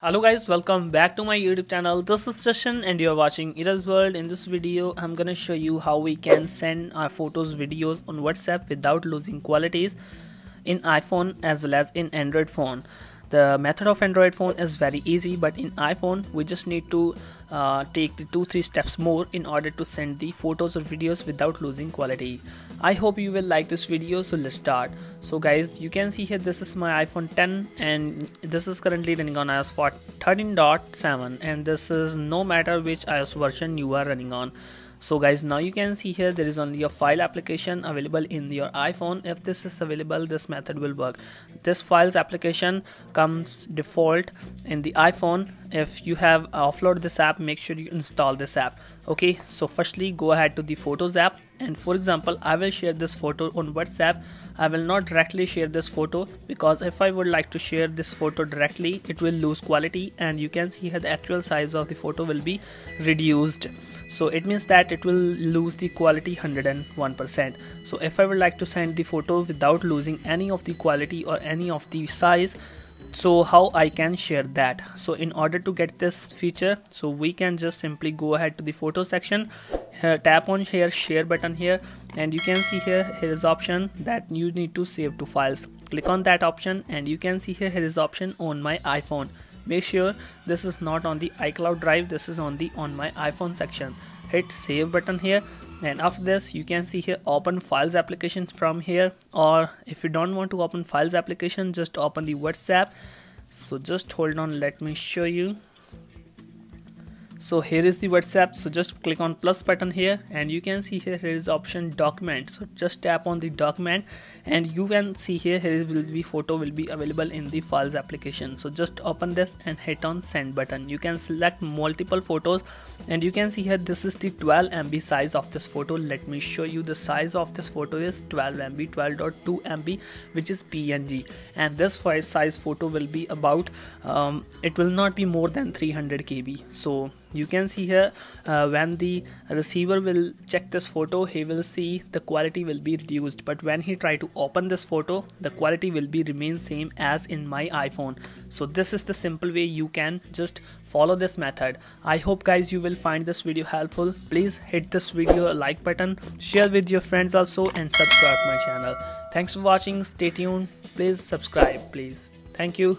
hello guys welcome back to my youtube channel. This is Jashan and you're watching Ira's World. In this video i'm gonna show you how we can send our photos videos on whatsapp without losing qualities in iphone as well as in android phone. The method of android phone is very easy but in iphone we just need to uh, take the two three steps more in order to send the photos or videos without losing quality. I hope you will like this video so let's start. So guys you can see here this is my iphone 10 and this is currently running on ios 13.7 and this is no matter which ios version you are running on. So guys now you can see here there is only a file application available in your iphone. If this is available this method will work. This files application comes default in the iphone. If you have offloaded this app make sure you install this app okay? So firstly go ahead to the photos app and for example i will share this photo on whatsapp. I will not directly share this photo because if I would like to share this photo directly it will lose quality and you can see here the actual size of the photo will be reduced. So it means that it will lose the quality 101% so if I would like to send the photo without losing any of the quality or any of the size so how I can share that? So in order to get this feature so we can just simply go ahead to the photo section here, tap on here share button here and you can see here here is option that you need to save to files. Click on that option and you can see here here is option on my iPhone. Make sure this is not on the iCloud drive this is on the on my iPhone section. Hit save button here and after this you can see here open files application from here. Or if you don't want to open files application just open the whatsapp. So just hold on. Let me show you so here is the whatsapp. So just click on plus button here and you can see here here is option document. So just tap on the document and you can see here here will be photo will be available in the files application. So just open this and hit on send button. You can select multiple photos and you can see here this is the 12 MB size of this photo. Let me show you the size of this photo is 12 MB 12.2 MB which is PNG and this size photo will be about um, it will not be more than 300 KB so you can see here uh, when the receiver will check this photo he will see the quality will be reduced. But when he try to open this photo the quality will be remain same as in my iphone. So this is the simple way you can just follow this method. I hope guys you will find this video helpful. Please hit this video like button share with your friends also and subscribe my channel. Thanks for watching. Stay tuned. Please subscribe please. Thank you